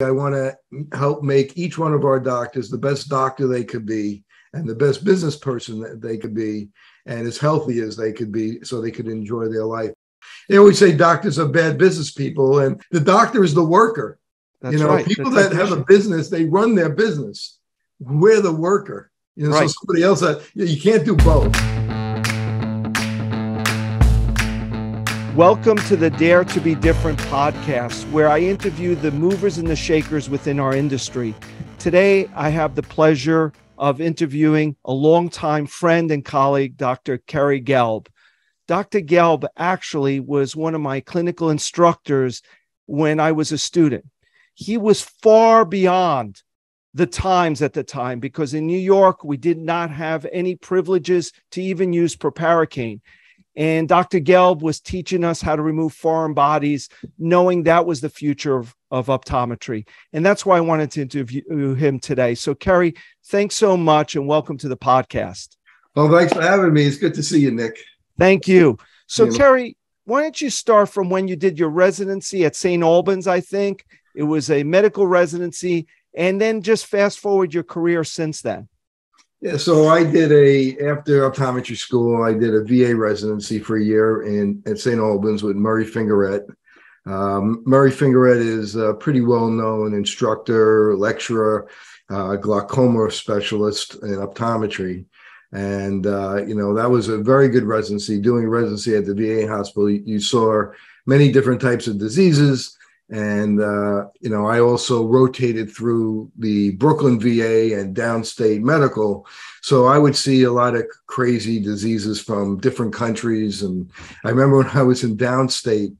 I want to help make each one of our doctors the best doctor they could be and the best business person that they could be and as healthy as they could be so they could enjoy their life. They always say doctors are bad business people, and the doctor is the worker. That's you know, right. people that have a business, they run their business. We're the worker. You know, right. so somebody else, uh, you can't do both. Welcome to the Dare to Be Different podcast, where I interview the movers and the shakers within our industry. Today, I have the pleasure of interviewing a longtime friend and colleague, Dr. Kerry Gelb. Dr. Gelb actually was one of my clinical instructors when I was a student. He was far beyond the times at the time because in New York, we did not have any privileges to even use proparacaine. And Dr. Gelb was teaching us how to remove foreign bodies, knowing that was the future of, of optometry. And that's why I wanted to interview uh, him today. So, Kerry, thanks so much and welcome to the podcast. Well, thanks for having me. It's good to see you, Nick. Thank you. So, yeah. Kerry, why don't you start from when you did your residency at St. Albans? I think it was a medical residency, and then just fast forward your career since then. Yeah, so I did a after optometry school, I did a VA residency for a year in at St. Albans with Murray Fingeret. Um, Murray Fingeret is a pretty well known instructor, lecturer, uh, glaucoma specialist in optometry. And, uh, you know, that was a very good residency. Doing residency at the VA hospital, you, you saw many different types of diseases and, uh, you know, I also rotated through the Brooklyn VA and downstate medical. So I would see a lot of crazy diseases from different countries. And I remember when I was in downstate,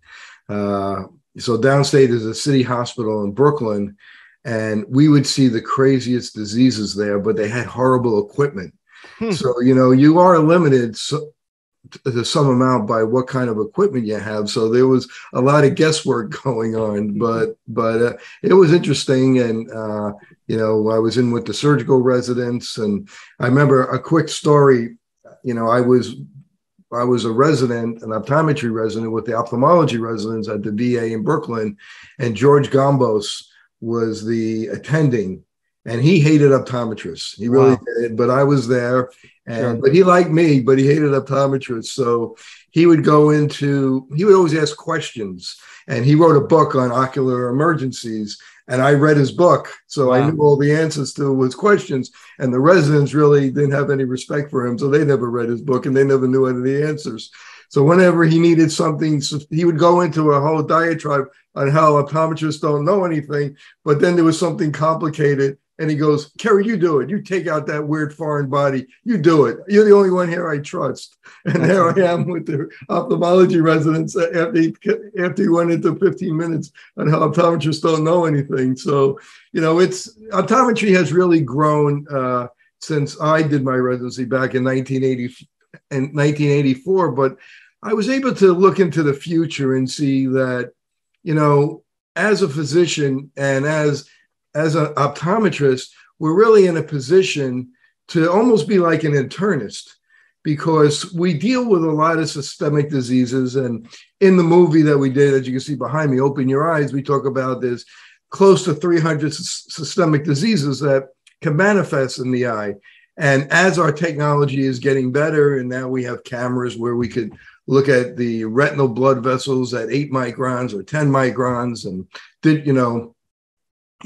uh, so downstate is a city hospital in Brooklyn, and we would see the craziest diseases there, but they had horrible equipment. Hmm. So, you know, you are limited. So, to some amount by what kind of equipment you have. So there was a lot of guesswork going on, mm-hmm. but but uh, it was interesting. And uh, you know, I was in with the surgical residents, and I remember a quick story. You know, I was I was a resident, an optometry resident with the ophthalmology residents at the VA in Brooklyn, and George Gambos was the attending and he hated optometrists. He really wow. did. But I was there, and sure. but he liked me, but he hated optometrists. So he would go into. He would always ask questions, and he wrote a book on ocular emergencies. And I read his book, so wow. I knew all the answers to his questions. And the residents really didn't have any respect for him, so they never read his book, and they never knew any of the answers. So whenever he needed something, he would go into a whole diatribe on how optometrists don't know anything. But then there was something complicated, and he goes, Kerry, you do it. You take out that weird foreign body. You do it. You're the only one here I trust. And there I am with the ophthalmology residents after he, after he went into 15 minutes on how optometrists don't know anything. So, you know, it's optometry has really grown uh, since I did my residency back in 1980 in 1984. But I was able to look into the future and see that, you know, as a physician and as as an optometrist, we're really in a position to almost be like an internist because we deal with a lot of systemic diseases. And in the movie that we did, as you can see behind me, Open Your Eyes, we talk about there's close to 300 systemic diseases that can manifest in the eye. And as our technology is getting better, and now we have cameras where we could look at the retinal blood vessels at eight microns or 10 microns and did, you know,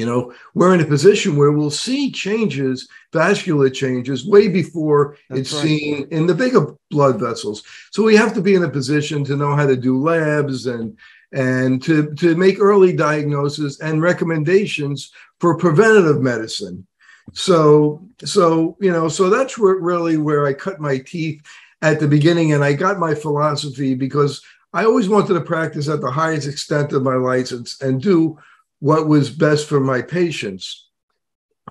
you know, we're in a position where we'll see changes, vascular changes, way before That's it's right. seen in the bigger blood vessels. So we have to be in a position to know how to do labs and and to, to make early diagnosis and recommendations for preventative medicine. So, so you know, so that's where, really where I cut my teeth at the beginning, and I got my philosophy because I always wanted to practice at the highest extent of my license and do what was best for my patients.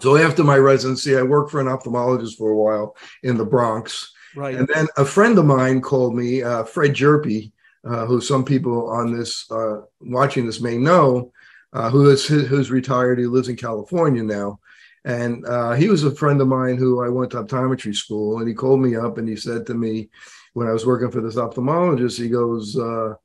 So after my residency, I worked for an ophthalmologist for a while in the Bronx. Right. And then a friend of mine called me, uh, Fred Jerpy, uh, who some people on this uh, watching this may know, uh, who is who's retired. He lives in California now, and uh, he was a friend of mine who I went to optometry school. And he called me up and he said to me, when I was working for this ophthalmologist, he goes, uh,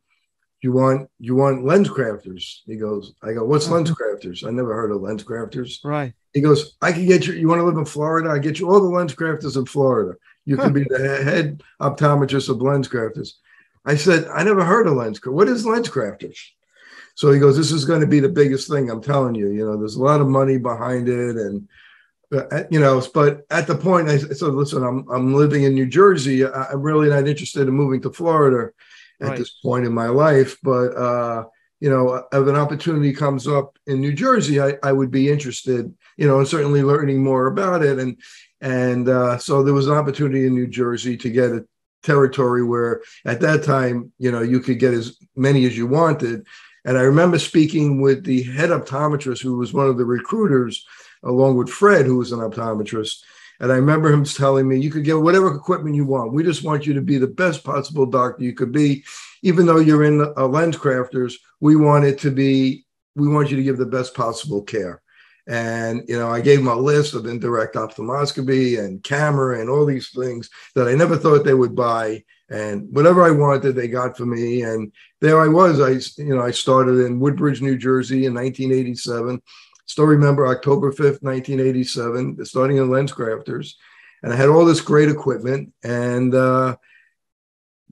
you want you want LensCrafters? He goes, I go, what's lens Uh-huh. crafters? I never heard of LensCrafters. Right. He goes, I can get you. You want to live in Florida? I get you all the LensCrafters in Florida. You can be the head optometrist of LensCrafters. I said, I never heard of lens. What is LensCrafters? So he goes, this is going to be the biggest thing. I'm telling you. You know, there's a lot of money behind it, and uh, you know. But at the point, I said, listen, I'm I'm living in New Jersey. I, I'm really not interested in moving to Florida at Right. this point in my life. But uh, you know, if an opportunity comes up in New Jersey, I, I would be interested, you know, and certainly learning more about it. And and uh, so there was an opportunity in New Jersey to get a territory where at that time, you know, you could get as many as you wanted. And I remember speaking with the head optometrist, who was one of the recruiters, along with Fred, who was an optometrist. And I remember him telling me, you could get whatever equipment you want. We just want you to be the best possible doctor you could be. Even though you're in a LensCrafters, we want it to be, we want you to give the best possible care. And, you know, I gave him a list of indirect ophthalmoscopy and camera and all these things that I never thought they would buy. And whatever I wanted, they got for me. And there I was. I, you know, I started in Woodbridge, New Jersey in 1987. Still remember October 5th, 1987, starting in LensCrafters. And I had all this great equipment. And uh,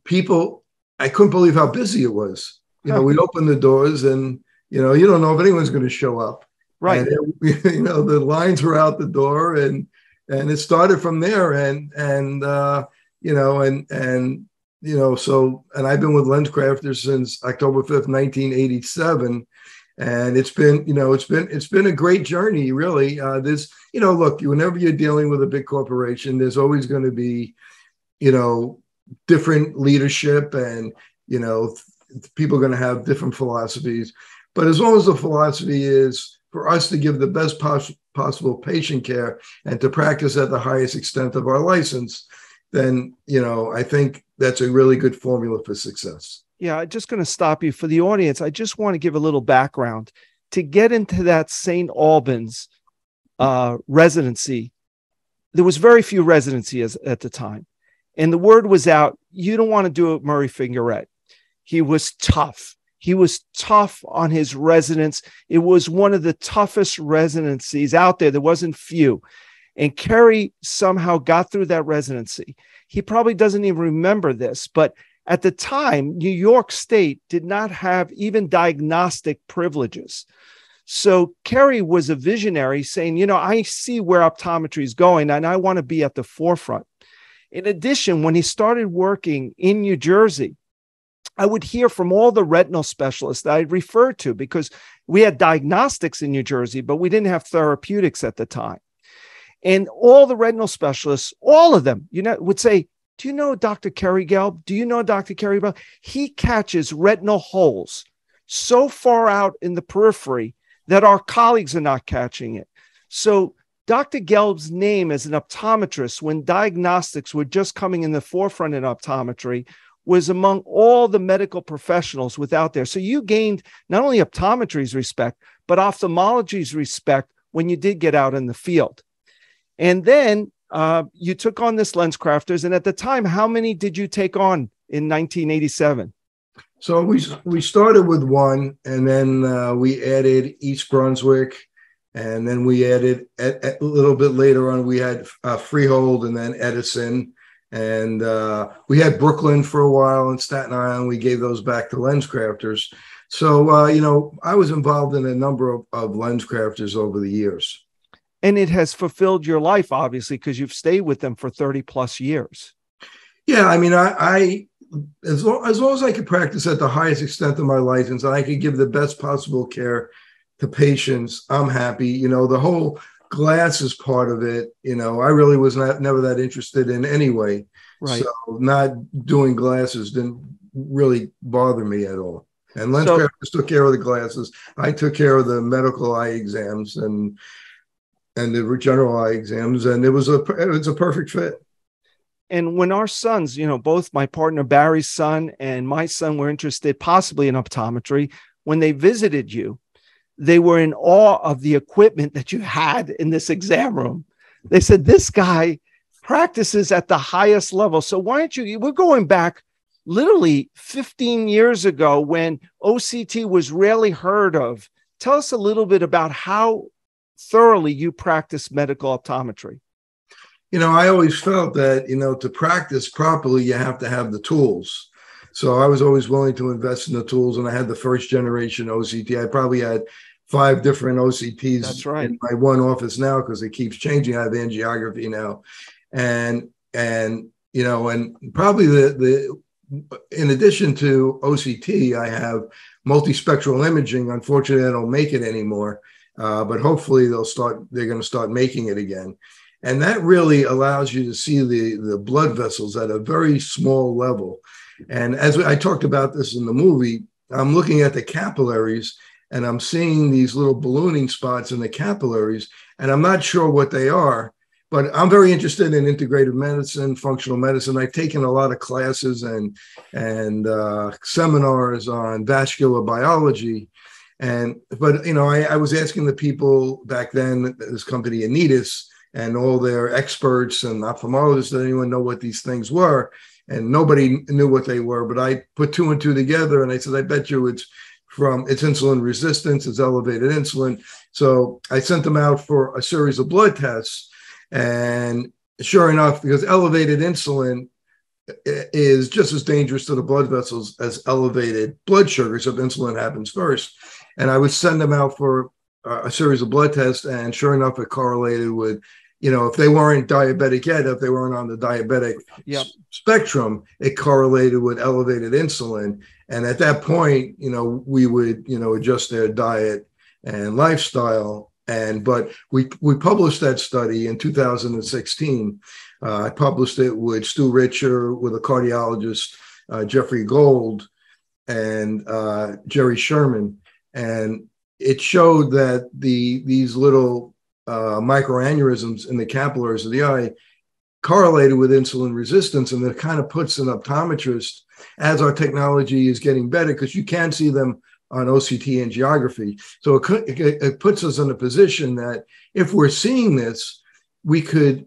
people, I couldn't believe how busy it was. You know, we'd open the doors and, you know, you don't know if anyone's going to show up. Right. And, you know, the lines were out the door and, and it started from there. And, and, uh, you know, and, and, you know, so, and I've been with LensCrafters since October 5th, 1987 and it's been you know it's been it's been a great journey really. Uh this you know look whenever you're dealing with a big corporation there's always going to be you know different leadership and you know people are going to have different philosophies. But as long as the philosophy is for us to give the best pos- possible patient care and to practice at the highest extent of our license then you know i think that's a really good formula for success Yeah, I'm just going to stop you for the audience. I just want to give a little background to get into that St. Albans uh, residency. There was very few residencies at the time, and the word was out. You don't want to do it, Murray Fingeret. He was tough. He was tough on his residents. It was one of the toughest residencies out there. There wasn't few. And Kerry somehow got through that residency. He probably doesn't even remember this, but at the time, New York State did not have even diagnostic privileges. So Kerry was a visionary saying, you know, I see where optometry is going and I want to be at the forefront. In addition, when he started working in New Jersey, I would hear from all the retinal specialists that I referred to because we had diagnostics in New Jersey, but we didn't have therapeutics at the time. And all the retinal specialists, all of them, you know, would say, do you know Dr. Kerry Gelb? Do you know Dr. Kerry Gelb? He catches retinal holes so far out in the periphery that our colleagues are not catching it. So Dr. Gelb's name as an optometrist, when diagnostics were just coming in the forefront in optometry, was among all the medical professionals without there. So you gained not only optometry's respect, but ophthalmology's respect when you did get out in the field. And then uh, you took on this LensCrafters. And at the time, how many did you take on in 1987? So we we started with one, and then uh, we added East Brunswick, and then we added a, a little bit later on we had uh, Freehold, and then Edison, and uh, we had Brooklyn for a while and Staten Island. We gave those back to LensCrafters. So uh, you know, I was involved in a number of, of LensCrafters over the years. And it has fulfilled your life, obviously, because you've stayed with them for 30 plus years. Yeah, I mean, I, I as long, as long as I could practice at the highest extent of my license and I could give the best possible care to patients, I'm happy. You know, the whole glasses part of it, you know, I really was not never that interested in anyway. Right. So not doing glasses didn't really bother me at all. And lens So- took care of the glasses. I took care of the medical eye exams and and the general eye exams, and it was a it was a perfect fit. and when our sons, you know, both my partner Barry's son and my son were interested possibly in optometry, when they visited you, they were in awe of the equipment that you had in this exam room. They said, This guy practices at the highest level. So why don't you? We're going back literally 15 years ago when OCT was rarely heard of. Tell us a little bit about how thoroughly you practice medical optometry. You know, I always felt that, you know, to practice properly, you have to have the tools. So I was always willing to invest in the tools. And I had the first generation OCT. I probably had five different OCTs That's right. in my one office now because it keeps changing. I have angiography now. And and you know, and probably the the in addition to OCT, I have multispectral imaging. Unfortunately, I don't make it anymore, uh, but hopefully they'll start. They're going to start making it again, and that really allows you to see the the blood vessels at a very small level. And as I talked about this in the movie, I'm looking at the capillaries and I'm seeing these little ballooning spots in the capillaries, and I'm not sure what they are but I'm very interested in integrative medicine, functional medicine. I've taken a lot of classes and and uh, seminars on vascular biology, and but you know I, I, was asking the people back then, this company Annidis and all their experts and ophthalmologists, did anyone know what these things were? And nobody knew what they were. But I put two and two together, and I said, I bet you it's from it's insulin resistance, it's elevated insulin. So I sent them out for a series of blood tests and sure enough, because elevated insulin eh, is just as dangerous to the blood vessels as elevated blood sugar. So insulin happens first. And I would send them out for a series of blood tests, and sure enough, it correlated with, you know, if they weren't diabetic yet, if they weren't on the diabetic yep. spectrum, it correlated with elevated insulin. And at that point, you know, we would, you know, adjust their diet and lifestyle and but we we published that study in 2016. Uh, I published it with Stu Richer, with a cardiologist, uh, Jeffrey Gold, and uh, Jerry Sherman, and it showed that the these little uh, microaneurysms in the capillaries of the eye correlated with insulin resistance, and it kind of puts an optometrist as our technology is getting better because you can see them on OCT angiography. So it, it, it puts us in a position that if we're seeing this, we could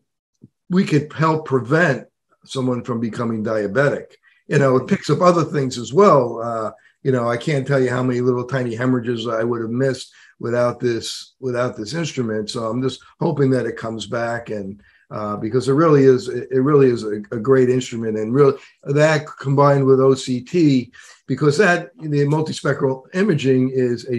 we could help prevent someone from becoming diabetic. You know, it picks up other things as well. Uh, you know, I can't tell you how many little tiny hemorrhages I would have missed without this without this instrument. So I'm just hoping that it comes back and uh, because it really is it really is a, a great instrument and really that combined with OCT because that the multispectral imaging is a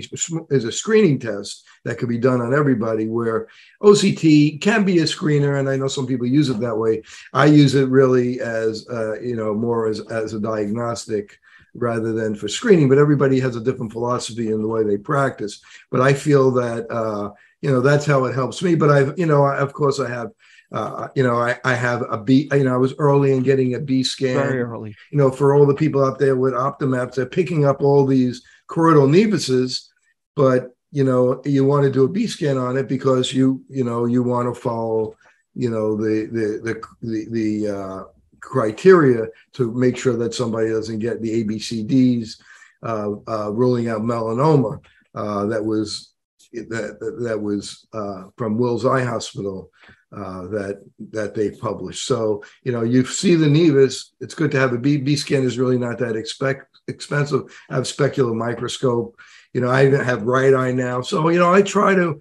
is a screening test that could be done on everybody where OCT can be a screener and I know some people use it that way I use it really as uh, you know more as as a diagnostic rather than for screening but everybody has a different philosophy in the way they practice but I feel that uh, you know that's how it helps me but I've you know I, of course I have uh, you know, I, I have a B, you know, I was early in getting a B scan. Very early. You know, for all the people out there with Optomaps, they're picking up all these choroidal nevuses, but you know, you want to do a B scan on it because you, you know, you want to follow, you know, the the the the, the uh, criteria to make sure that somebody doesn't get the ABCDs, uh, uh, ruling out melanoma. Uh, that was that that was uh, from Wills Eye Hospital uh, that that they published. So you know, you see the nevus. It's good to have a B. B scan is really not that expect, expensive. I have specular microscope. You know, I even have right eye now. So you know, I try to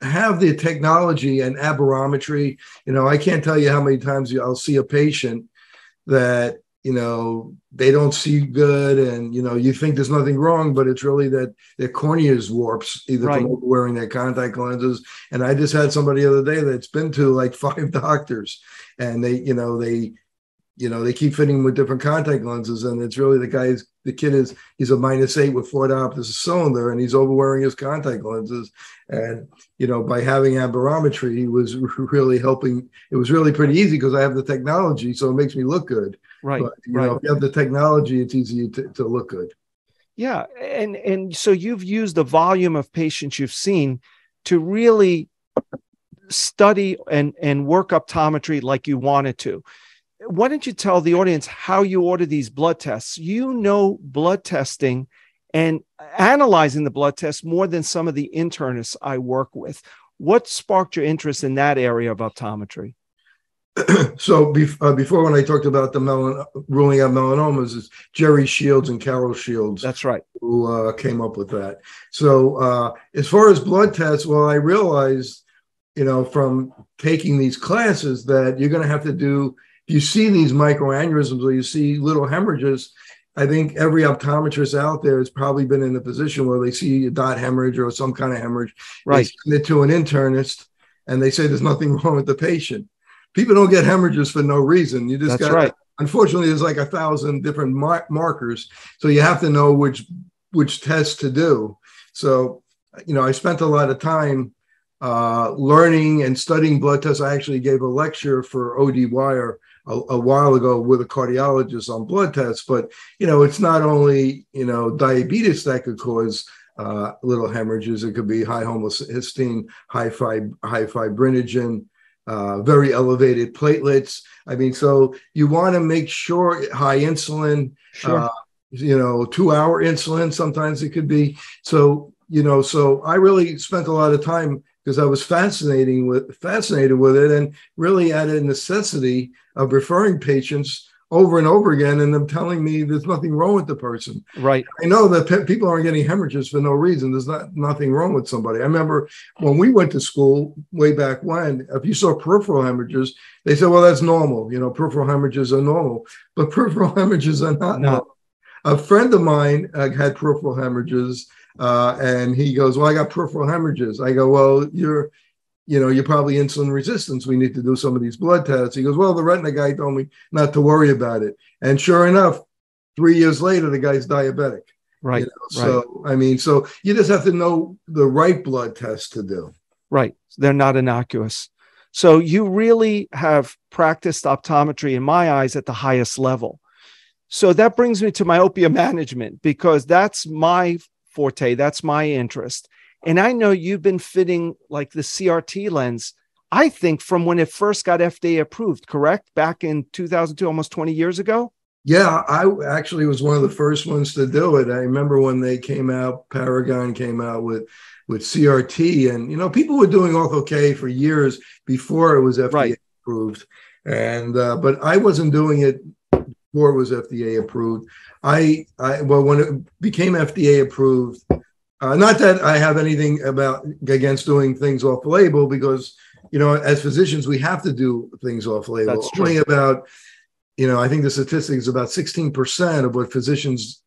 have the technology and aberrometry. You know, I can't tell you how many times I'll see a patient that you know they don't see good and you know you think there's nothing wrong but it's really that their cornea is warps either right. from wearing their contact lenses and i just had somebody the other day that's been to like five doctors and they you know they you know they keep fitting him with different contact lenses and it's really the guy's the kid is he's a minus eight with four diopters a cylinder and he's over wearing his contact lenses and you know by having aberrometry he was really helping it was really pretty easy because i have the technology so it makes me look good Right. But, you right. know, if you have the technology, it's easy to, to look good. Yeah. And and so you've used the volume of patients you've seen to really study and, and work optometry like you wanted to. Why don't you tell the audience how you order these blood tests? You know blood testing and analyzing the blood tests more than some of the internists I work with. What sparked your interest in that area of optometry? so bef- uh, before when I talked about the melan- ruling out melanomas, it's Jerry Shields and Carol Shields. That's right. Who uh, came up with that. So uh, as far as blood tests, well, I realized, you know, from taking these classes that you're going to have to do. You see these microaneurysms or you see little hemorrhages, I think every optometrist out there has probably been in a position where they see a dot hemorrhage or some kind of hemorrhage. Right. They send it to an internist and they say there's nothing wrong with the patient. People don't get hemorrhages for no reason. You just got right. unfortunately there's like a thousand different mar- markers. So you have to know which which tests to do. So, you know, I spent a lot of time uh, learning and studying blood tests. I actually gave a lecture for OD Wire a, a, while ago with a cardiologist on blood tests. But you know, it's not only you know diabetes that could cause uh, little hemorrhages. It could be high homocysteine, high fib- high fibrinogen. Uh, very elevated platelets. I mean, so you want to make sure high insulin, Sure. uh, you know, two hour insulin, sometimes it could be. So, you know, so I really spent a lot of time because I was fascinating with fascinated with it and really at a necessity of referring patients over and over again and them telling me there's nothing wrong with the person. right. I know that pe- people aren't getting hemorrhages for no reason. There's not nothing wrong with somebody. I remember when we went to school way back when, if you saw peripheral hemorrhages, they said, "Well, that's normal. You know, peripheral hemorrhages are normal." But peripheral hemorrhages are not. No. normal. A friend of mine uh, had peripheral hemorrhages, uh, and he goes, "Well, I got peripheral hemorrhages." I go, "Well, you're." You know, you're probably insulin resistance. We need to do some of these blood tests. He goes, Well, the retina guy told me not to worry about it. And sure enough, three years later, the guy's diabetic. Right. You know, right. So I mean, so you just have to know the right blood test to do. Right. They're not innocuous. So you really have practiced optometry in my eyes at the highest level. So that brings me to myopia management because that's my forte, that's my interest. And I know you've been fitting like the CRT lens, I think from when it first got FDA approved, correct? Back in 2002, almost 20 years ago? Yeah, I actually was one of the first ones to do it. I remember when they came out, Paragon came out with with CRT, and you know, people were doing ortho K for years before it was FDA Right. approved. And uh, but I wasn't doing it before it was FDA approved. I, I well, when it became FDA approved, uh, not that I have anything about against doing things off label, because you know, as physicians, we have to do things off label. That's true. Only about, you know, I think the statistic is about 16% of what physicians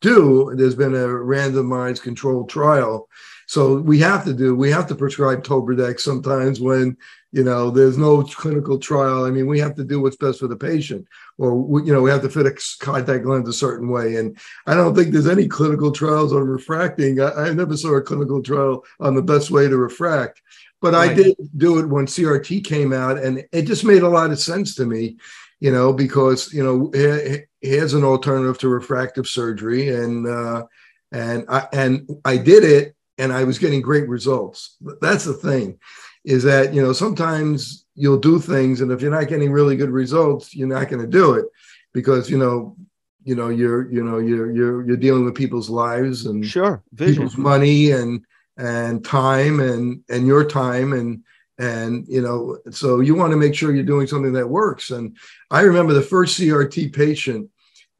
do. There's been a randomized controlled trial. So we have to do, we have to prescribe Tobradex sometimes when, you know, there's no clinical trial. I mean, we have to do what's best for the patient, or, we, you know, we have to fit a contact lens a certain way. And I don't think there's any clinical trials on refracting. I, I never saw a clinical trial on the best way to refract. But I did do it when CRT came out, and it just made a lot of sense to me, you know, because you know here- here's an alternative to refractive surgery, and uh, and I and I did it, and I was getting great results. That's the thing, is that you know sometimes you'll do things, and if you're not getting really good results, you're not going to do it because you know you know you're you know you're you're you're dealing with people's lives and Sure. Vision. people's money and and time and and your time and and you know so you want to make sure you're doing something that works and i remember the first crt patient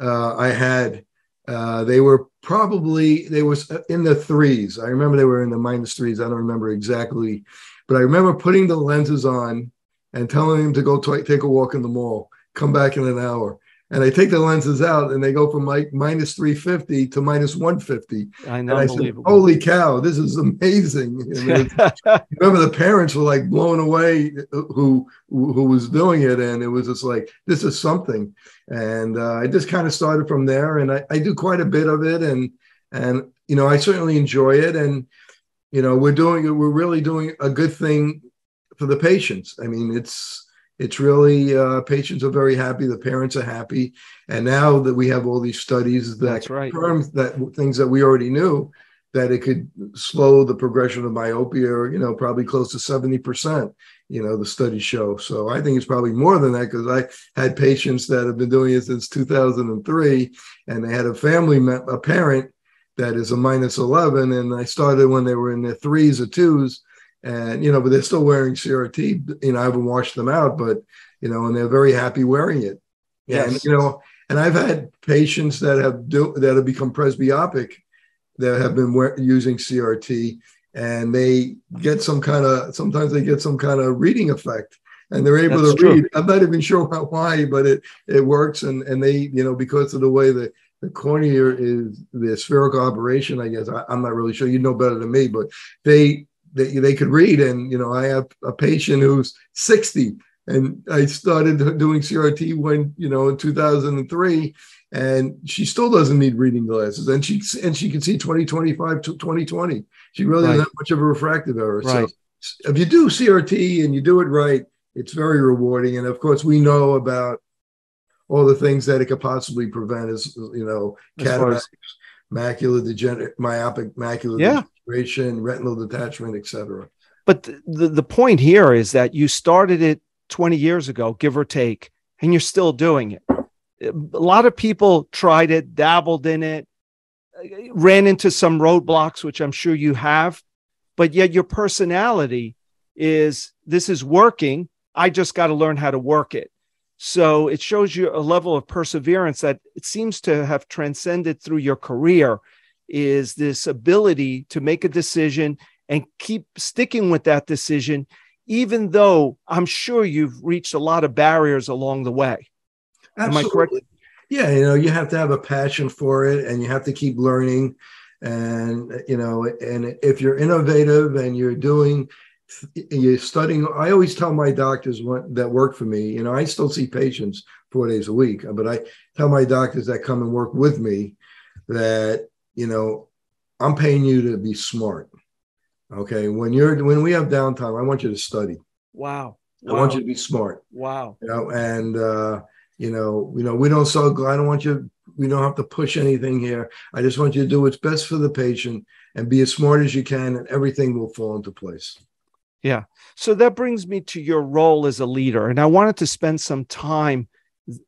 uh, i had uh, they were probably they was in the threes. I remember they were in the minus threes. I don't remember exactly but i remember putting the lenses on and telling them to go t- take a walk in the mall come back in an hour and I take the lenses out and they go from like minus 350 to minus 150. I And know. I said, Holy cow, this is amazing. Remember the parents were like blown away who who was doing it. And it was just like, this is something. And uh, I just kind of started from there. And I, I do quite a bit of it. And and you know, I certainly enjoy it. And you know, we're doing it, we're really doing a good thing for the patients. I mean, it's it's really uh, patients are very happy, the parents are happy, and now that we have all these studies that That's right. confirm that things that we already knew that it could slow the progression of myopia, or, you know, probably close to seventy percent. You know, the studies show. So I think it's probably more than that because I had patients that have been doing it since 2003, and they had a family, a parent that is a minus 11, and I started when they were in their threes or twos and you know, but they're still wearing CRT. You know, I haven't washed them out, but you know, and they're very happy wearing it. Yes. And you know, and I've had patients that have do, that have become presbyopic that have been wear, using CRT, and they get some kind of sometimes they get some kind of reading effect, and they're able That's to true. read. I'm not even sure why, but it it works, and and they you know because of the way the the cornea is the spherical aberration. I guess I, I'm not really sure. You know better than me, but they they they could read, and you know I have a patient who's 60 and I started doing CRT when you know in 2003 and she still doesn't need reading glasses. And she and she can see 2025 to 2020 she really doesn't have much of a refractive error. Right. so if you do CRT and you do it right it's very rewarding. And of course we know about all the things that it could possibly prevent is you know cataracts macular degener- myopic macular Yeah. Retinal detachment etc But the, the, the point here is that you started it 20 years ago, give or take, and you're still doing it. A lot of people tried it, dabbled in it, ran into some roadblocks, which I'm sure you have, but yet your personality is this is working. I just got to learn how to work it. So it shows you a level of perseverance that it seems to have transcended through your career is this ability to make a decision and keep sticking with that decision, even though I'm sure you've reached a lot of barriers along the way. Am I correct? Yeah, you know, you have to have a passion for it and you have to keep learning. And, you know, and if you're innovative and you're doing, you're studying, I always tell my doctors what, that work for me, you know, I still see patients four days a week, but I tell my doctors that come and work with me that, you know, I'm paying you to be smart. Okay. When you're, when we have downtime, I want you to study. Wow. I want you to be smart Wow. you know and uh you know you know we don't sell i don't want you we don't have to push anything here i just want you to do what's best for the patient and be as smart as you can and everything will fall into place Yeah. So that brings me to your role as a leader. And I wanted to spend some time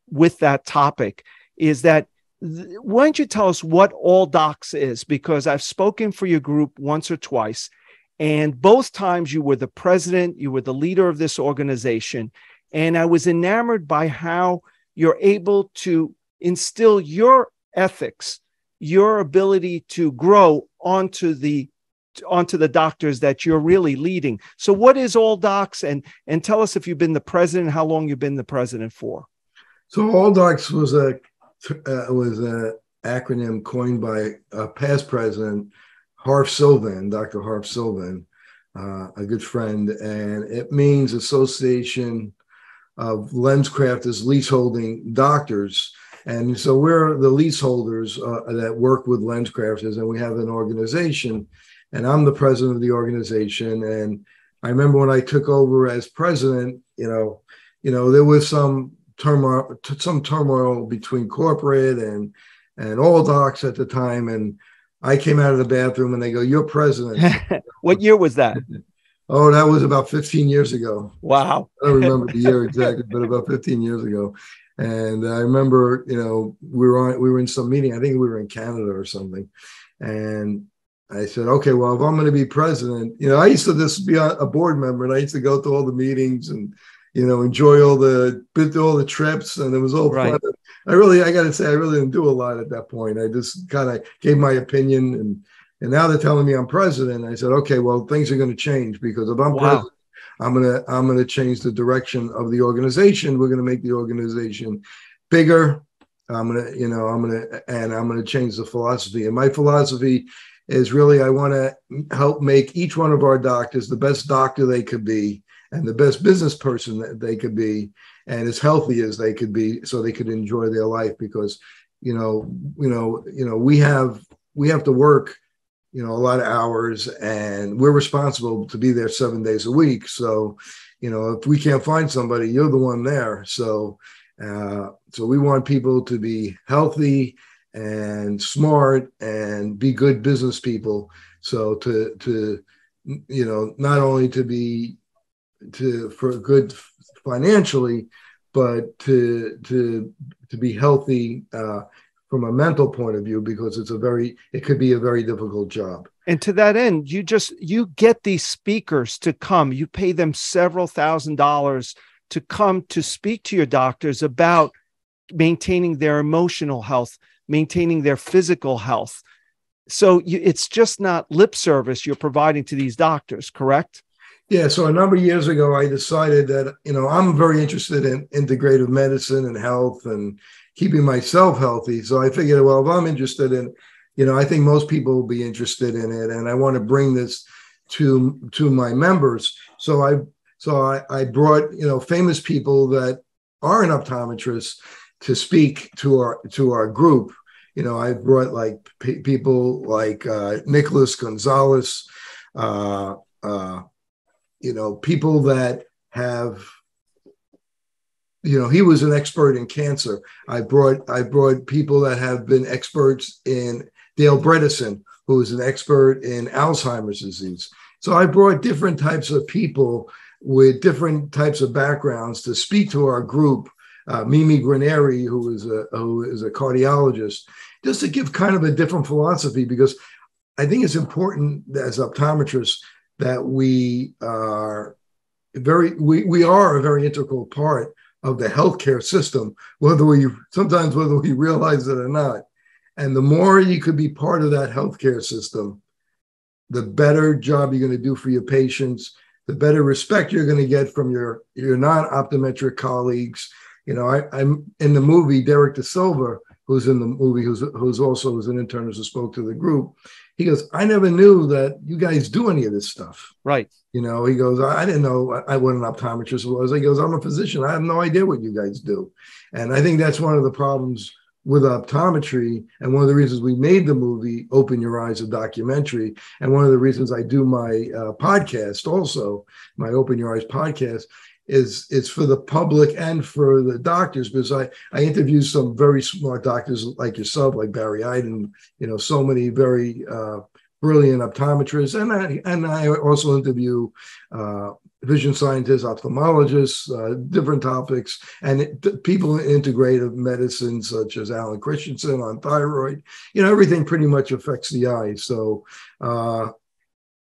with that topic is that th- why don't you tell us what All Docs is? Because I've spoken for your group once or twice, and both times you were the president, you were the leader of this organization. And I was enamored by how you're able to instill your ethics, your ability to grow onto the onto the doctors that you're really leading. So what is all docs and and tell us if you've been the president, how long you've been the president for. so all docs was a uh, was an acronym coined by a past president harf sylvan dr harf sylvan uh, a good friend. And it means association of lenscrafters leaseholding doctors. And so we're the leaseholders uh, that work with lenscrafters and we have an organization. And i'm the president of the organization. And i remember when i took over as president you know you know there was some turmoil some turmoil between corporate and and all docs at the time and i came out of the bathroom and they go you're president what year was that? oh that was about 15 years ago Wow. I don't remember the year exactly, but about 15 years ago. And I remember, you know, we were on, we were in some meeting. I think we were in Canada or something. And I said, okay, well, if I'm going to be president, you know, I used to just be a a board member, and I used to go to all the meetings and, you know, enjoy all the to all the trips, and it was all Right. fun. I really, I got to say, I really didn't do a lot at that point. I just kind of gave my opinion, and and now they're telling me I'm president. I said, okay, well, things are going to change because if I'm Wow. president. I'm gonna I'm gonna change the direction of the organization. We're gonna make the organization bigger. I'm gonna you know I'm gonna and I'm gonna change the philosophy. And my philosophy is really I want to help make each one of our doctors the best doctor they could be and the best business person that they could be and as healthy as they could be so they could enjoy their life because you know you know you know we have we have to work you know a lot of hours and we're responsible to be there seven days a week. So you know if we can't find somebody you're the one there. So uh, so we want people to be healthy and smart and be good business people. So to to you know not only to be to for good financially but to to to be healthy uh, from a mental point of view because it's a very it could be a very difficult job And to that end, you just you get these speakers to come. You pay them several thousand dollars to come to speak to your doctors about maintaining their emotional health, maintaining their physical health. So you, it's just not lip service you're providing to these doctors, correct? Yeah. So a number of years ago, I decided that, you know, I'm very interested in integrative medicine and health and keeping myself healthy. So I figured, well, if I'm interested in, you know, I think most people will be interested in it. And I want to bring this to to my members. So I so I, I brought, you know, famous people that are an optometrist to speak to our to our group. You know, I brought like p- people like uh, Nicholas Gonzalez, uh, uh, you know, people that have, you know, he was an expert in cancer. I brought I brought people that have been experts in Dale Bredesen, who is an expert in Alzheimer's disease. So I brought different types of people with different types of backgrounds to speak to our group uh, Mimi Guarneri, who is a who is a cardiologist, just to give kind of a different philosophy because I think it's important as optometrists that we are very we we are a very integral part of the healthcare system, whether we sometimes whether we realize it or not. And the more you could be part of that healthcare system, the better job you're going to do for your patients, the better respect you're going to get from your your non-optometric colleagues, you know, I, am in the movie Derek De Silva, who's in the movie, who's who's also was an internist who spoke to the group. He goes, I never knew that you guys do any of this stuff. Right. You know, he goes, I didn't know I, what an optometrist was. He goes, I'm a physician. I have no idea what you guys do. And I think that's one of the problems with optometry and one of the reasons we made the movie open your eyes a documentary and one of the reasons i do my uh, podcast also my open your eyes podcast is it's for the public and for the doctors because I I interview some very smart doctors like yourself, like Barry Eiden, you know, so many very uh, brilliant optometrists, and I and I also interview uh, vision scientists, ophthalmologists, uh, different topics, and it, people in integrative medicine such as Alan Christianson on thyroid. You know, everything pretty much affects the eye. So, uh,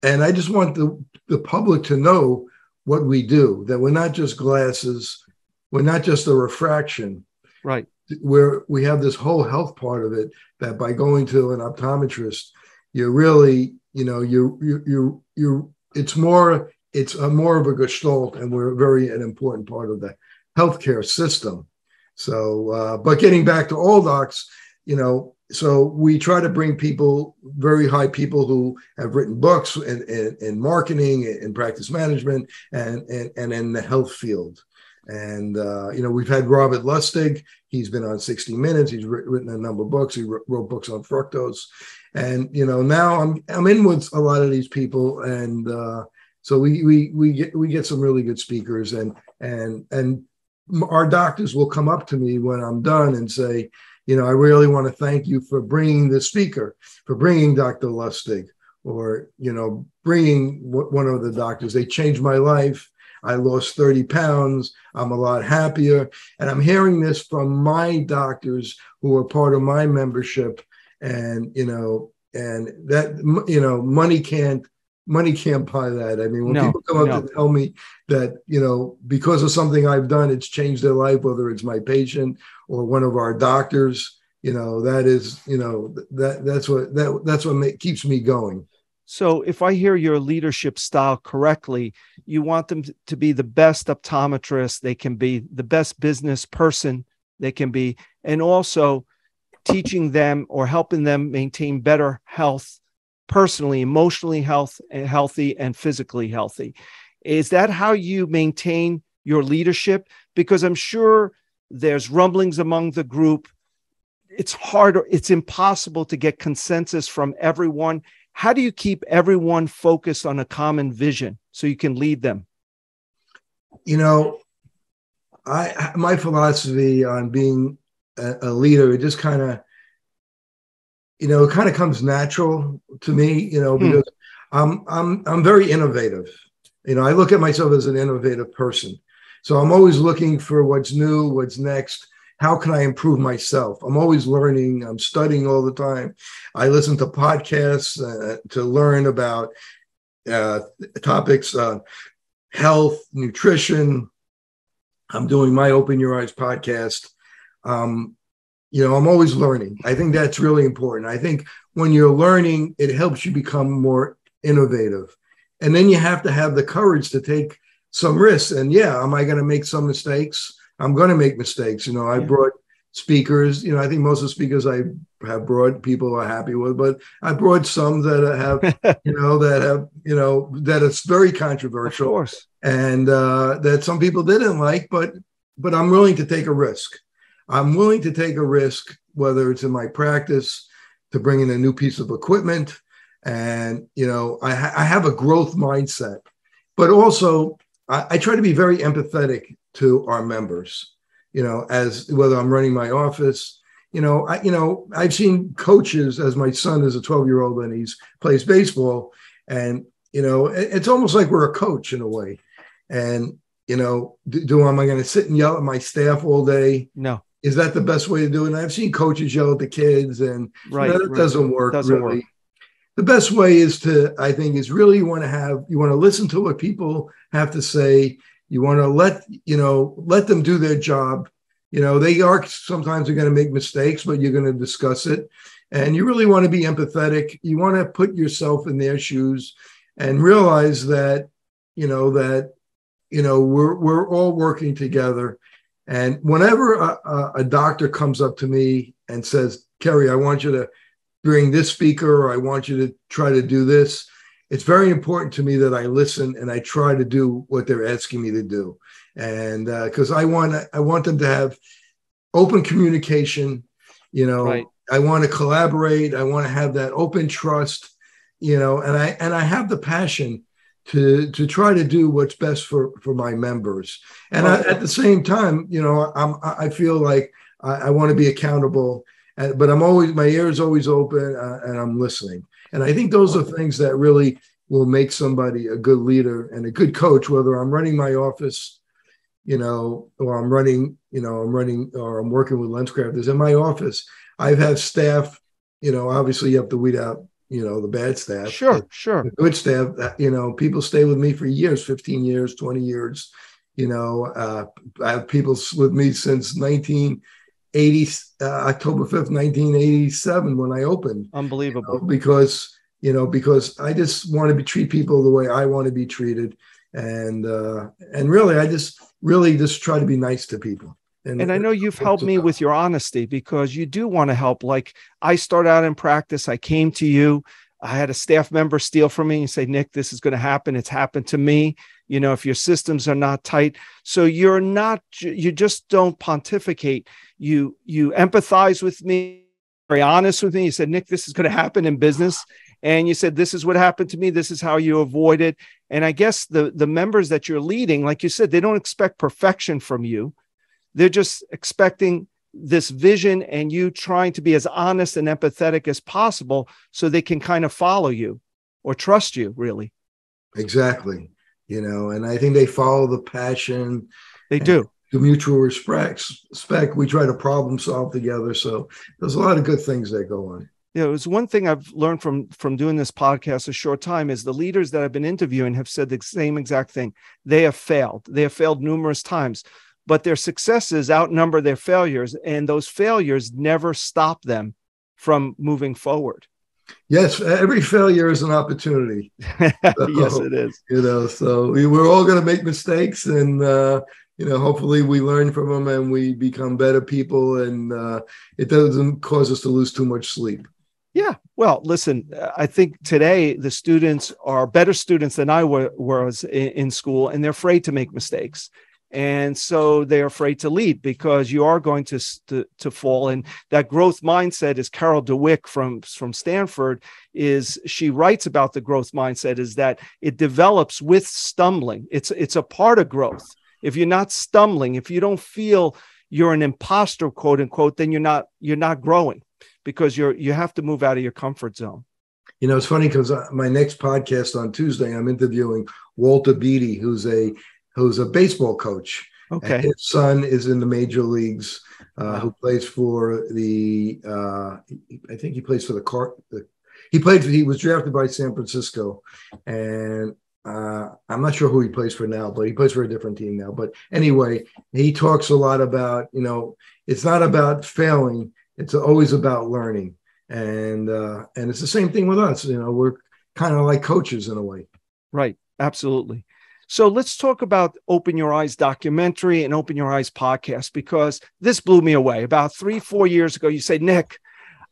and I just want the the public to know what we do, that we're not just glasses, we're not just a refraction. Right. Where we have this whole health part of it that by going to an optometrist, you're really, you know, you you you you it's more it's a more of a gestalt, and we're very an important part of the healthcare system. So, uh, but getting back to all docs, you know, so we try to bring people very high people who have written books in, in, in marketing in practice management and, and, and in the health field. And uh, you know we've had robert lustig. He's been on 60 minutes. He's written a number of books. He wrote books on fructose. And you know now i'm i'm in with a lot of these people and uh, so we we we get we get some really good speakers and and and our doctors will come up to me when i'm done and say you know, I really want to thank you for bringing the speaker, for bringing Dr. Lustig, or, you know, bringing one of the doctors. They changed my life. I lost 30 pounds. I'm a lot happier. And I'm hearing this from my doctors who are part of my membership. And, you know, and that, you know, money can't money can't buy that. I mean, when no, people come up no. to tell me that, you know, because of something I've done, it's changed their life, whether it's my patient or one of our doctors, you know, that is, you know, that that's what that that's what make, keeps me going. So, if I hear your leadership style correctly, you want them to be the best optometrist they can be, the best business person they can be, and also teaching them or helping them maintain better health personally, emotionally health, and healthy, and physically healthy. Is that how you maintain your leadership? Because I'm sure there's rumblings among the group. It's hard, it's impossible to get consensus from everyone. How do you keep everyone focused on a common vision so you can lead them? You know, I my philosophy on being a, a leader, it just kind of you know, it kind of comes natural to me, you know, hmm. because. I'm I'm I'm very innovative. You know, I look at myself as an innovative person. So I'm always looking for what's new, what's next. How can I improve myself? I'm always learning. I'm studying all the time. I listen to podcasts uh, to learn about uh, topics, uh, health, nutrition, I'm doing my Open Your Eyes podcast. Um, you know, I'm always learning. I think that's really important. I think when you're learning, it helps you become more innovative. And then you have to have the courage to take some risks. And yeah, am I going to make some mistakes? I'm going to make mistakes. You know, I yeah. brought speakers. You know, I think most of the speakers I have brought people are happy with, but I brought some that have, you know, that have, you know, that it's very controversial, of course, and uh, that some people didn't like. But but I'm willing to take a risk. I'm willing to take a risk, whether it's in my practice, to bring in a new piece of equipment, and you know, I, ha- I have a growth mindset, but also I, I try to be very empathetic to our members you know, as whether I'm running my office. You know, I you know I've seen coaches as my son is a 12 year old and he's plays baseball, and you know it's almost like we're a coach in a way. And you know, do, do am I going to sit and yell at my staff all day? No. Is that the best way to do it? And I've seen coaches yell at the kids, and right, you know, that right. doesn't work. Doesn't really. work. The best way is to, I think, is really you want to have you want to listen to what people have to say you want to let you know let them do their job. You know they are sometimes they're going to make mistakes, but you're going to discuss it, and you really want to be empathetic. You want to put yourself in their shoes and realize that you know that you know we're we're all working together. And whenever a, a doctor comes up to me and says, "Kerry, I want you to bring this speaker, or I want you to try to do this," it's very important to me that I listen and I try to do what they're asking me to do, and because uh, I want I want them to have open communication. You know, right. I want to collaborate. I want to have that open trust. You know, and I and I have the passion to to try to do what's best for for my members, and I, at the same time, you know, I'm I feel like I, I want to be accountable, but I'm always my ear is always open uh, and I'm listening. And I think those are things that really will make somebody a good leader and a good coach, whether I'm running my office, you know, or I'm running, you know, I'm running or I'm working with LensCrafters in my office. I've had staff, you know, obviously you have to weed out, you know, the bad staff. Sure, sure. The good staff, you know, people stay with me for years, 15 years, 20 years. You know, uh, I have people with me since 19- 80 uh, October 5th 1987 when I opened. Unbelievable. You know, because you know because I just want to be treat people the way I want to be treated. And uh and really I just really just try to be nice to people. And, and I know you've helped me with your honesty because you do want to help. Like I start out in practice I came to you I had a staff member steal from me and say Nick this is going to happen. It's happened to me. You know if your systems are not tight. So you're not you just don't pontificate you you empathize with me very honest with me. You said nick this is going to happen in business. And you said this is what happened to me. This is how you avoid it. And i guess the the members that you're leading like you said they don't expect perfection from you. They're just expecting this vision and you trying to be as honest and empathetic as possible so they can kind of follow you or trust you really. Exactly. You know and i think they follow the passion they do the mutual respect, respect, we try to problem solve together. So there's a lot of good things that go on. Yeah, it was one thing I've learned from from doing this podcast a short time is the leaders that I've been interviewing have said the same exact thing. They have failed. They have failed numerous times, but their successes outnumber their failures, and those failures never stop them from moving forward. Yes, every failure is an opportunity. So, yes, it is. You know, so we, we're all going to make mistakes, and uh, you know, hopefully we learn from them and we become better people, and uh, it doesn't cause us to lose too much sleep. Yeah. Well, listen, I think today the students are better students than I was in school, and they're afraid to make mistakes. And so they're afraid to lead because you are going to, to, to fall. And that growth mindset is Carol Dweck from, from Stanford is she writes about the growth mindset is that it develops with stumbling. It's, it's a part of growth if you're not stumbling, if you don't feel you're an imposter, quote unquote, then you're not you're not growing because you're you have to move out of your comfort zone. You know, it's funny because uh, my next podcast on Tuesday, I'm interviewing Walter Beede, who's a who's a baseball coach. Okay, and his son is in the major leagues. Uh. Who plays for the? Uh, I think he plays for the car. The, he played. For, he was drafted by San Francisco, and uh, I'm not sure who he plays for now, but he plays for a different team now. But anyway, he talks a lot about, you know, it's not about failing, it's always about learning. And uh, and it's the same thing with us. You know, we're kind of like coaches in a way. Right. Absolutely. So let's talk about Open Your Eyes documentary and Open Your Eyes podcast because this blew me away. About three, four years ago, you say, Nick,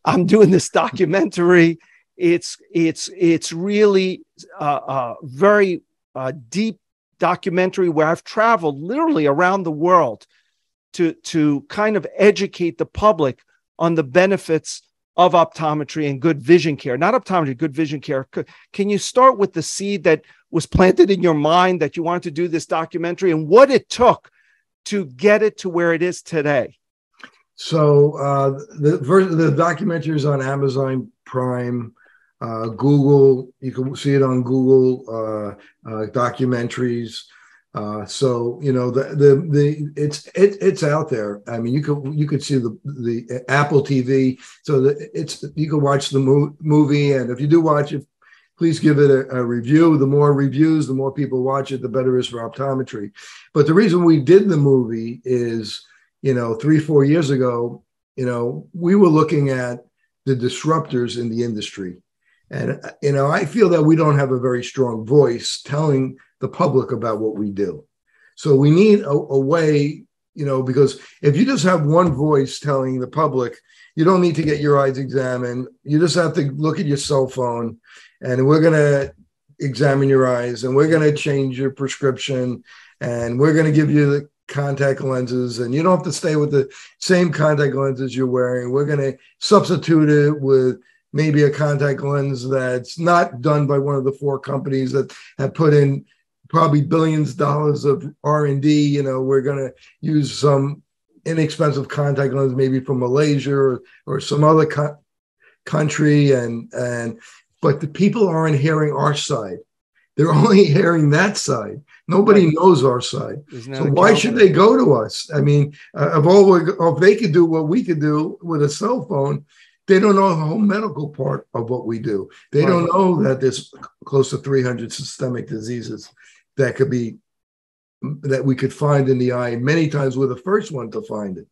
I'm doing this documentary. It's it's it's really a, a very uh, deep documentary where I've traveled literally around the world to to kind of educate the public on the benefits of optometry and good vision care. Not optometry, good vision care. Can you start with the seed that was planted in your mind that you wanted to do this documentary and what it took to get it to where it is today? So uh, the the documentary is on Amazon Prime, uh, Google. You can see it on Google uh, uh documentaries. Uh, so you know the the the it's it, it's out there. I mean, you could you could see the the Apple TV. So the, it's you can watch the mo- movie, and if you do watch it, please give it a, a, review. The more reviews, the more people watch it, the better it is for optometry. But the reason we did the movie is, you know, three four years ago, you know, we were looking at the disruptors in the industry. And, you know, I feel that we don't have a very strong voice telling the public about what we do. So we need a, a way, you know, because if you just have one voice telling the public, you don't need to get your eyes examined. You just have to look at your cell phone and we're going to examine your eyes and we're going to change your prescription and we're going to give you the contact lenses and you don't have to stay with the same contact lenses you're wearing. We're going to substitute it with maybe a contact lens that's not done by one of the four companies that have put in probably billions of dollars of r&d you know we're going to use some inexpensive contact lens maybe from malaysia or, or some other co- country and and but the people aren't hearing our side. They're only hearing that side. Nobody right. knows our side. So why should they go to us? I mean uh, of all if they could do what we could do with a cell phone they don't know the whole medical part of what we do. They right. don't know that there's close to 300 systemic diseases that could be that we could find in the eye. Many times we're the first one to find it.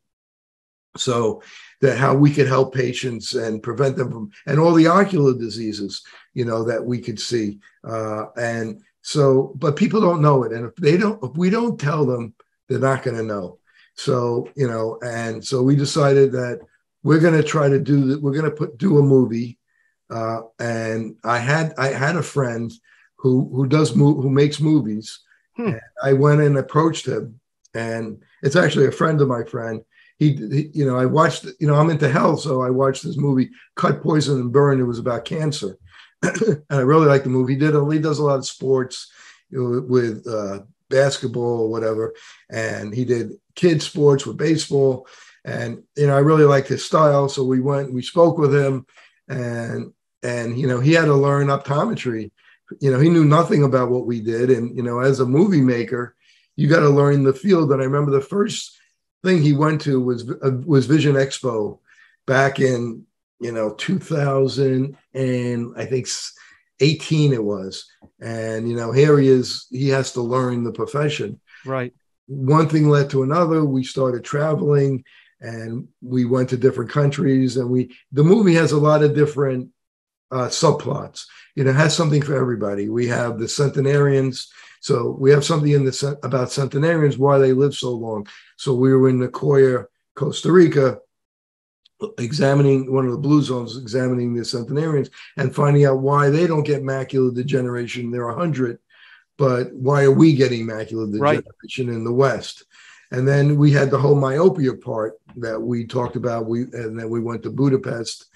So that how we could help patients and prevent them from and all the ocular diseases, you know, that we could see. Uh, and so, but people don't know it, and if they don't, if we don't tell them, they're not going to know. So you know, and so we decided that we're going to try to do that. We're going to put do a movie. Uh, and I had I had a friend who who does mo- who makes movies. Hmm. I went and approached him, and it's actually a friend of my friend. He, he, you know, I watched. You know, I'm into health, so I watched this movie, Cut, Poison, and Burn. It was about cancer, and I really like the movie. He did. He does a lot of sports you know, with uh, basketball or whatever, and he did kids sports with baseball and you know I really liked his style. So we went, we spoke with him, and and you know he had to learn optometry. You know he knew nothing about what we did, and you know as a movie maker, you got to learn the field. And I remember the first thing he went to was uh, was Vision Expo back in you know 2000 and I think 18 it was. And you know here he is. He has to learn the profession. Right. One thing led to another. We started traveling and we went to different countries and we the movie has a lot of different uh, subplots. You know it has something for everybody. We have the centenarians. So we have something in the about centenarians why they live so long. So we were in Nicoya costa rica examining one of the blue zones examining the centenarians and finding out why they don't get macular degeneration. They're 100 but why are we getting macular degeneration right. in the west and then we had the whole myopia part that we talked about. We and then we went to Budapest,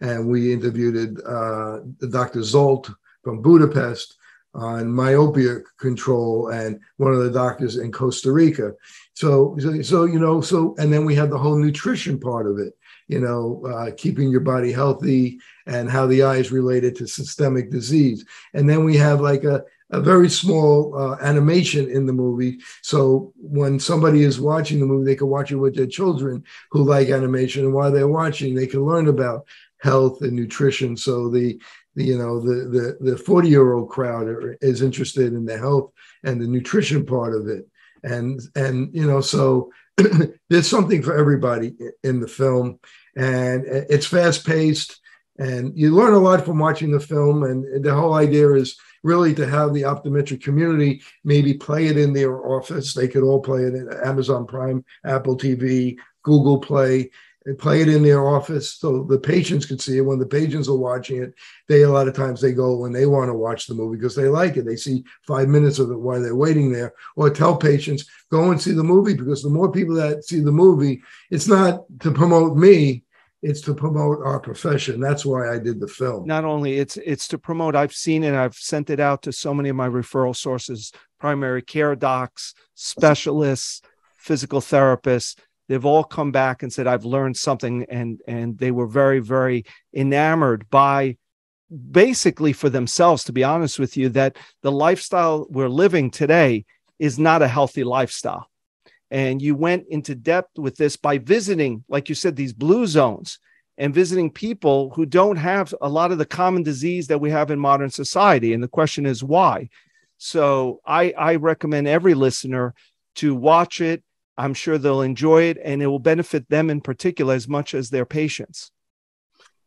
and we interviewed uh, Dr. Zsolt from Budapest on myopia control, and one of the doctors in Costa Rica. So, so, so you know, so and then we had the whole nutrition part of it. You know, uh, keeping your body healthy and how the eye is related to systemic disease. And then we have like a a very small uh, animation in the movie. So when somebody is watching the movie, they can watch it with their children who like animation. And while they're watching, they can learn about health and nutrition. So the you know the the the 40 year old crowd is interested in the health and the nutrition part of it and and you know so there's something for everybody in the film and it's fast paced and you learn a lot from watching the film and the whole idea is really to have the optometric community maybe play it in their office they could all play it in amazon prime apple tv google play and play it in their office so the patients can see it. When the patients are watching it, they a lot of times they go when they want to watch the movie because they like it. They see five minutes of it while they're waiting there, or tell patients go and see the movie because the more people that see the movie, it's not to promote me, it's to promote our profession. That's why I did the film. Not only it's it's to promote. I've seen it. I've sent it out to so many of my referral sources: primary care docs, specialists, physical therapists they've all come back and said i've learned something and and they were very very enamored by basically for themselves to be honest with you that the lifestyle we're living today is not a healthy lifestyle and you went into depth with this by visiting like you said these blue zones and visiting people who don't have a lot of the common disease that we have in modern society. And the question is why? So i i recommend every listener to watch it. I'm sure they'll enjoy it and it will benefit them in particular as much as their patients.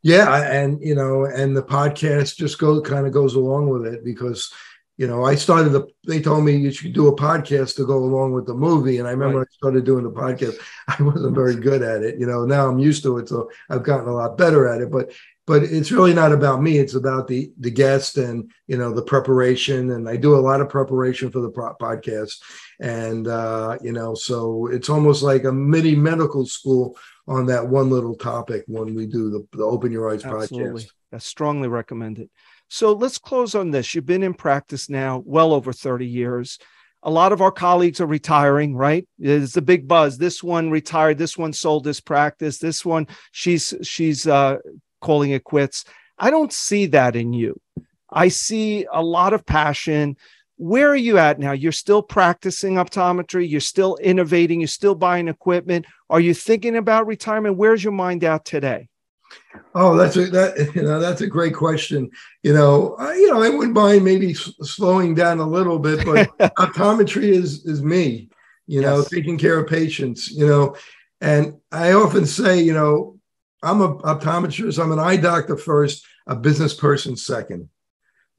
Yeah, and you know, and the podcast just go kind of goes along with it because you know, I started the they told me you should do a podcast to go along with the movie. And I remember right. I started doing the podcast, I wasn't very good at it. You know, now I'm used to it, so I've gotten a lot better at it. But but it's really not about me. It's about the the guest and you know the preparation. And I do a lot of preparation for the podcast and uh, you know so it's almost like a mini medical school on that one little topic when we do the, the open your eyes Absolutely. podcast i strongly recommend it so let's close on this you've been in practice now well over 30 years a lot of our colleagues are retiring right it's a big buzz this one retired this one sold his practice this one she's she's uh, calling it quits i don't see that in you i see a lot of passion where are you at now? You're still practicing optometry, you're still innovating, you're still buying equipment. Are you thinking about retirement? Where's your mind at today? Oh, that's a that you know that's a great question. You know, I, you know I wouldn't mind maybe s- slowing down a little bit, but optometry is is me. You know, yes. taking care of patients. You know, and I often say, you know, I'm a optometrist. I'm an eye doctor first, a business person second.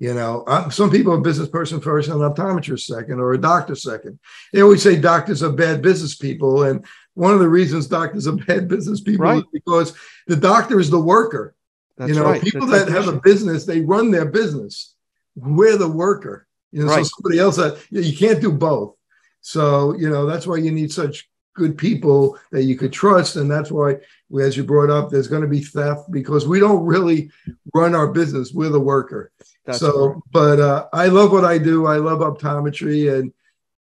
You know, uh, some people are business person first and an optometrist second or a doctor second. They always say doctors are bad business people. And one of the reasons doctors are bad business people right. is because the doctor is the worker. That's you know, right. people That's that have a business, they run their business. We're the worker. You know, right. so somebody else that you can't do both. So, you know, that's why you need such good people that you could trust. And that's why, as you brought up, there's going to be theft because we don't really run our business. We're the worker. That's so, but uh, I love what I do. I love optometry, and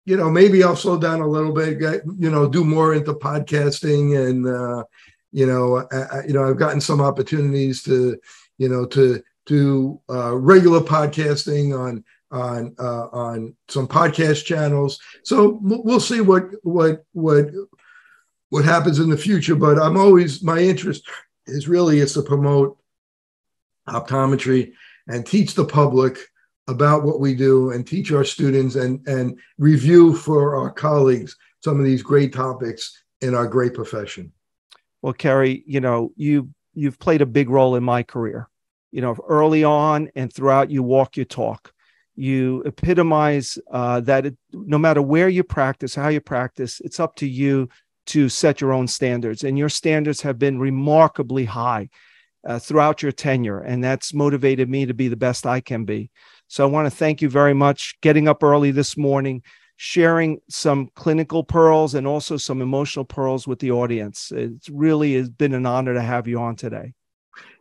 you know, maybe I'll slow down a little bit. You know, do more into podcasting, and uh, you know, I, you know, I've gotten some opportunities to, you know, to do uh, regular podcasting on on uh, on some podcast channels. So we'll see what what what what happens in the future. But I'm always my interest is really is to promote optometry and teach the public about what we do and teach our students and, and review for our colleagues some of these great topics in our great profession. Well, Kerry, you know, you you've played a big role in my career. You know, early on and throughout, you walk your talk. You epitomize uh, that it, no matter where you practice, how you practice, it's up to you to set your own standards. And your standards have been remarkably high uh, throughout your tenure. And that's motivated me to be the best I can be. So I want to thank you very much getting up early this morning, sharing some clinical pearls and also some emotional pearls with the audience. It really has been an honor to have you on today.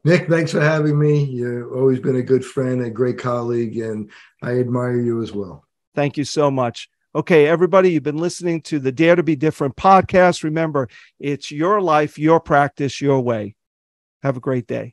Nick, thanks for having me. You've always been a good friend, a great colleague, and I admire you as well. Thank you so much. Okay, everybody, you've been listening to the Dare to Be Different podcast. Remember, it's your life, your practice, your way. Have a great day.